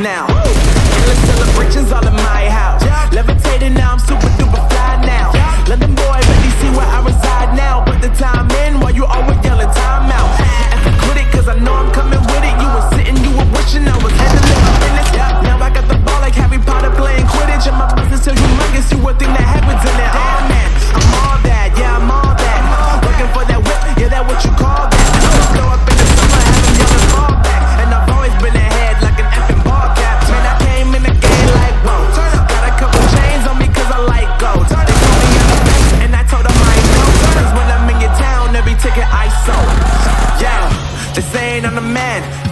now. Endless celebrations all in my house. Levitating now, I'm super duper fly now.